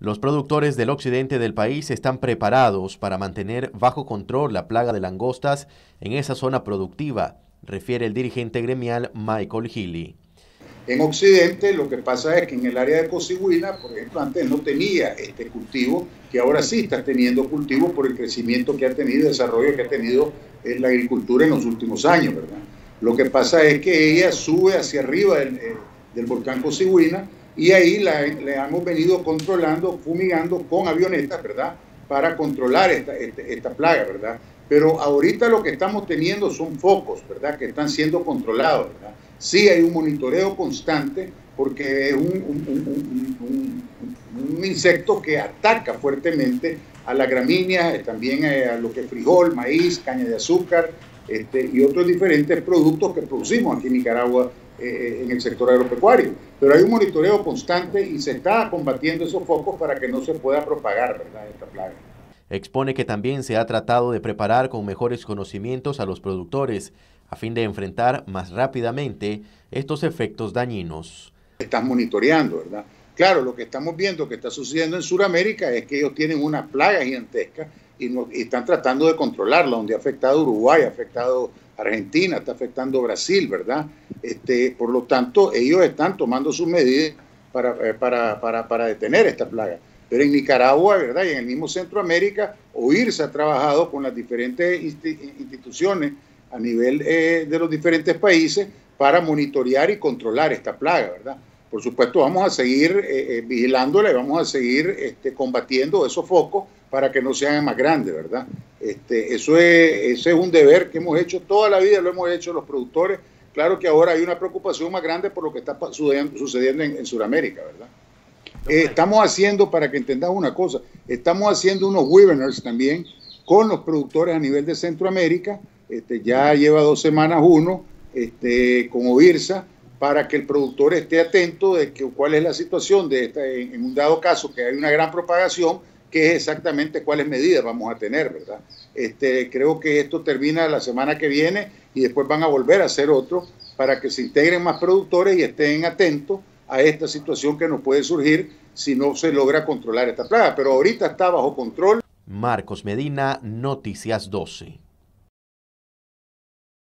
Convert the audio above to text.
Los productores del occidente del país están preparados para mantener bajo control la plaga de langostas en esa zona productiva, refiere el dirigente gremial Michael Healy. En Occidente lo que pasa es que en el área de Cosigüina, por ejemplo, antes no tenía este cultivo, que ahora sí está teniendo cultivo por el crecimiento que ha tenido, el desarrollo que ha tenido en la agricultura en los últimos años, ¿verdad? Lo que pasa es que ella sube hacia arriba del, eh, del volcán Cosigüina y ahí la, hemos venido controlando, fumigando con avionetas, ¿verdad? Para controlar esta, este, esta, plaga, ¿verdad? Pero ahorita lo que estamos teniendo son focos, ¿verdad? Que están siendo controlados, ¿verdad? Sí hay un monitoreo constante porque es un, un, insecto que ataca fuertemente a las gramíneas, también a lo que es frijol, maíz, caña de azúcar este, y otros diferentes productos que producimos aquí en Nicaragua eh, en el sector agropecuario. Pero hay un monitoreo constante y se está combatiendo esos focos para que no se pueda propagar ¿verdad? esta plaga. Expone que también se ha tratado de preparar con mejores conocimientos a los productores a fin de enfrentar más rápidamente estos efectos dañinos. Estás monitoreando, ¿verdad? Claro, lo que estamos viendo que está sucediendo en Sudamérica es que ellos tienen una plaga gigantesca y, están tratando de controlarla, donde ha afectado Uruguay, ha afectado Argentina, está afectando Brasil, ¿verdad? Este, por lo tanto, ellos están tomando sus medidas para, eh, para, detener esta plaga. Pero en Nicaragua, ¿verdad? Y en el mismo Centroamérica, OIRSA ha trabajado con las diferentes instituciones a nivel eh, de los diferentes países para monitorear y controlar esta plaga, ¿verdad? Por supuesto, vamos a seguir eh, eh, vigilándola y vamos a seguir este, combatiendo esos focos para que no sean más grandes, ¿verdad? Este, eso es, ese es un deber que hemos hecho toda la vida, lo hemos hecho los productores. Claro que ahora hay una preocupación más grande por lo que está sucediendo en, Sudamérica, ¿verdad? Eh, estamos haciendo, para que entendas una cosa, estamos haciendo unos webinars también con los productores a nivel de Centroamérica. Este, ya lleva dos semanas uno, este, con OIRSA, para que el productor esté atento de cuál es la situación de esta, en, un dado caso que hay una gran propagación, que es exactamente cuáles medidas vamos a tener, ¿verdad? Este, creo que esto termina la semana que viene y después van a volver a hacer otro para que se integren más productores y estén atentos a esta situación que nos puede surgir si no se logra controlar esta plaga. Pero ahorita está bajo control. Marcos Medina, Noticias 12.